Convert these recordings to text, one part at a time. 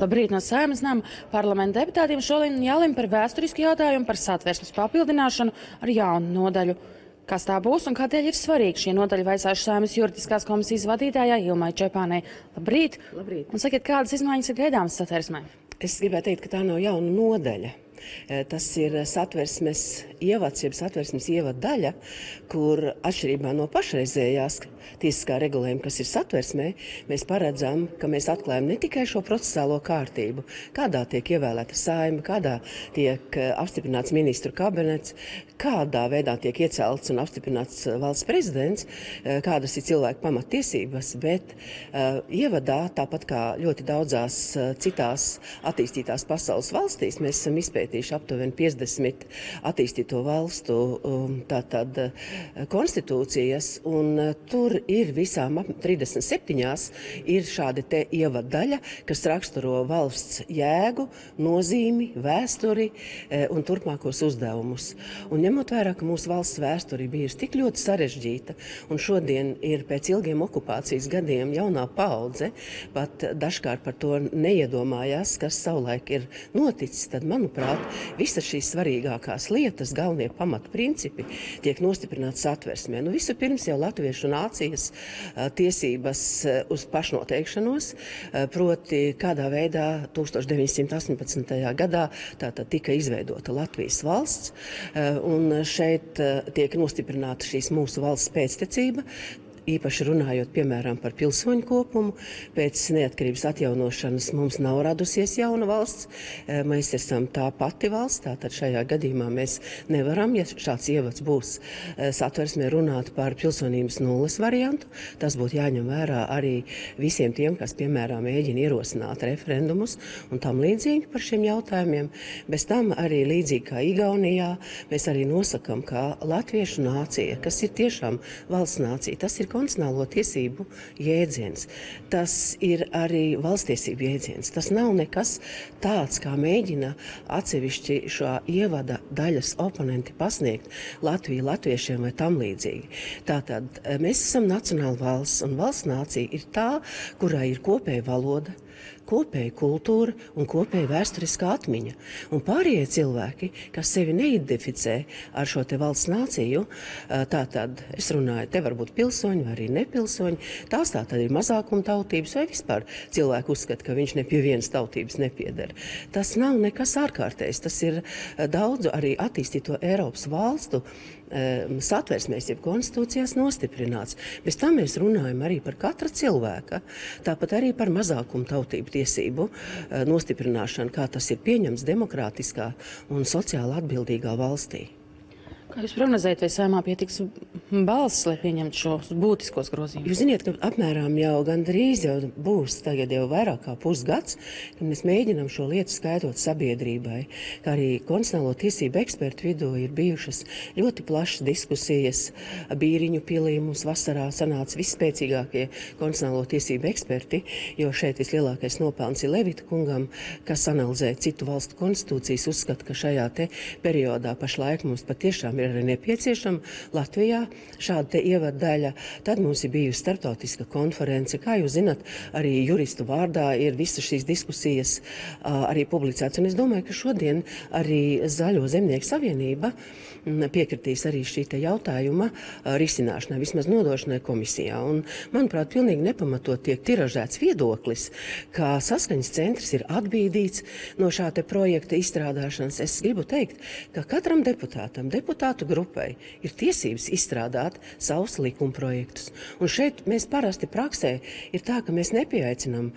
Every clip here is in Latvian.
Labrīt no Sēmas nama parlamenta deputātiem šodien jālem par vēsturisku jautājumu par satversmes papildināšanu ar jaunu nodaļu. Kas tā būs un kādēļ ir svarīgi šie nodaļa vaicāšu Sēmas juridiskās komisijas vadītājai Ilmai Čepānei. Labrīt! Labrīt! Un sakiet, kādas izmaiņas ir gaidāmas satversmē? Es gribēju teikt, ka tā nav jauna nodaļa. Eh, tas ir satversmes ievads, jeb satversmes ievada daļa, kur atšķirībā no pašreizējās tiesiskā regulējuma, kas ir satversmē, mēs paredzam, ka mēs atklājam ne tikai šo procesālo kārtību, kādā tiek ievēlēta saima, kādā tiek eh, apstiprināts ministru kabinets, kādā veidā tiek iecelts un apstiprināts eh, valsts prezidents, kādas ir cilvēku pamatiesības, bet uh, ievadā, tāpat kā ļoti daudzās citās attīstītās pasaules valstīs, mēs esam izpētījuši izskatījuši aptuveni 50 attīstīto valstu um, tātad, uh, konstitūcijas, un uh, tur ir visām 37. ir šādi te ievadaļa, kas raksturo valsts jēgu, nozīmi, vēsturi uh, un turpmākos uzdevumus. Un ņemot vērā, ka mūsu valsts vēsture bijusi tik ļoti sarežģīta, un šodien ir pēc ilgiem okupācijas gadiem jaunā paudze, pat dažkārt par to neiedomājās, kas savulaik ir noticis, tad, manuprāt, visas šīs svarīgākās lietas, galvenie pamatprincipi tiek nostiprināti satversmē. Nu, Vispirms jau latviešu nācijas tiesības uz pašnoteikšanos, proti kādā veidā 1918. gadā tātad tika izveidota Latvijas valsts, un šeit tiek nostiprināta šīs mūsu valsts pēctecība, īpaši runājot piemēram par pilsoņu kopumu. Pēc neatkarības atjaunošanas mums nav radusies jauna valsts. Eh, mēs esam tā pati valsts, tātad šajā gadījumā mēs nevaram, ja šāds ievads būs eh, satversmē, runāt par pilsonības nulles variantu. Tas būtu jāņem vērā arī visiem tiem, kas, piemēram, mēģina ierosināt referendumus un tam līdzīgi par šiem jautājumiem. Bez tam arī līdzīgi kā Igaunijā, mēs arī nosakam, ka latviešu nācija, kas ir tiešām valsts nācija, tas ir konstitucionālo tiesību jēdziens. Tas ir arī valstiesību jēdziens. Tas nav nekas tāds, kā mēģina atsevišķi šo ievada daļas oponenti pasniegt Latviju, latviešiem vai tam līdzīgi. Tātad eh, mēs esam nacionāla valsts, un valsts nācija ir tā, kurai ir kopēja valoda, kopēja kultūra un kopēja vēsturiskā atmiņa. Un pārējie cilvēki, kas sevi neidentificē ar šo valsts nāciju, tātad es runāju, te var būt pilsoņi vai arī nepilsoņi, tās tā tad ir mazākuma tautības vai vispār cilvēku uzskata, ka viņš ne pie vienas tautības nepieder. Tas nav nekas ārkārtējs, tas ir daudzu arī attīstīto Eiropas valstu satversmēs, jeb konstitūcijās nostiprināts. Bez tam mēs runājam arī par katra cilvēka, tāpat arī par mazākumu tautību tiesību nostiprināšanu, kā tas ir pieņemts demokrātiskā un sociāli atbildīgā valstī. Kā jūs prognozējat, vai saimā pietiks balss, lai pieņemtu šos būtiskos grozījumus? Jūs zināt, ka apmēram jau gandrīz jau būs tagad jau vairāk kā pusgads, kad mēs mēģinam šo lietu skaidrot sabiedrībai, kā arī konstitucionālo tiesību ekspertu vidū ir bijušas ļoti plašas diskusijas. Bīriņu pilī mums vasarā sanāca visspēcīgākie konstitucionālo tiesību eksperti, jo šeit vislielākais nopelns ir Levita kungam, kas analizē citu valstu konstitūcijas, uzskata, ka šajā periodā pašlaik mums patiešām ir ir nepieciešama Latvijā šāda ievada daļa. Tad mums ir bijusi starptautiska konference. Kā jūs zinat, arī juristu vārdā ir visas šīs diskusijas arī publicētas. Un es domāju, ka šodien arī Zaļo zemnieku savienība piekritīs arī šī jautājuma risināšanai, vismaz nodošanai komisijā. Un, manuprāt, pilnīgi nepamatot tiek tiražēts viedoklis, ka saskaņas centrs ir atbīdīts no šā projekta izstrādāšanas. Es gribu teikt, ka katram deputātam, deputātam deputātu grupai ir tiesības izstrādāt savus likumprojektus. Un šeit mēs parasti praksē ir tā, ka mēs nepieaicinām,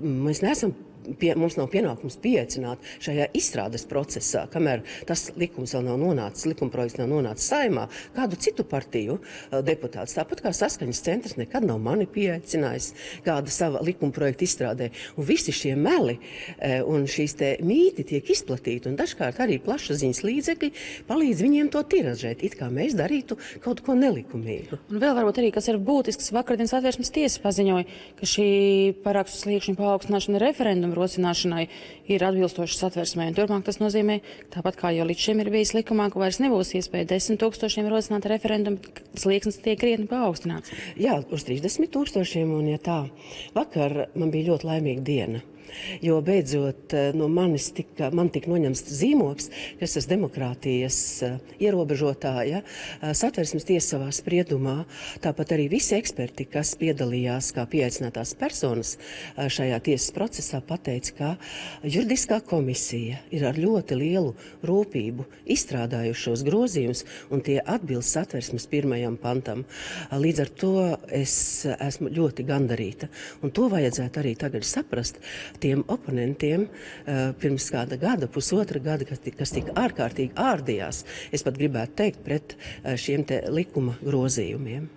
mēs neesam pie, mums nav pienākums pieaicināt šajā izstrādes procesā, kamēr tas likums vēl nav nonācis, likumprojekts nav nonācis saimā, kādu citu partiju uh, deputāts. Tāpat kā saskaņas centrs nekad nav mani pieaicinājis kāda sava likumprojekta izstrādē. Un visi šie meli uh, un šīs mīti tiek izplatīti, un dažkārt arī plašsaziņas līdzekļi palīdz viņiem to tiražēt, it kā mēs darītu kaut ko nelikumīgu. Un vēl varbūt arī, kas ir būtisks, vakardienas atvērsmes tiesa paziņoja, ka šī parakstu sliekšņa paaugstināšana referendumu referendumu rosināšanai ir atbilstoši satversmē. Un turpmāk tas nozīmē, tāpat kā jau līdz šim ir bijis likumā, ka vairs nebūs iespēja desmit tūkstošiem rosināt referendumu, slieksnis tiek krietni paaugstināts. Jā, uz 30 tūkstošiem, un ja tā, vakar man bija ļoti laimīga diena. Jo beidzot eh, no manis tika, man tika noņemts zīmoks, ka es esmu demokrātijas eh, ierobežotāja. Eh, Satversmes tiesa savā spriedumā, tāpat arī visi eksperti, kas piedalījās kā pieaicinātās personas šajā tiesas procesā, pateica, ka juridiskā komisija ir ar ļoti lielu rūpību izstrādājušos grozījumus, un tie atbilst satversmes pirmajam pantam. Līdz ar to es esmu ļoti gandarīta, un to vajadzētu arī tagad saprast tiem oponentiem uh, pirms kāda gada, pusotra gada, kas, kas tik ārkārtīgi ārdījās, es pat gribētu teikt, pret uh, šiem likuma grozījumiem.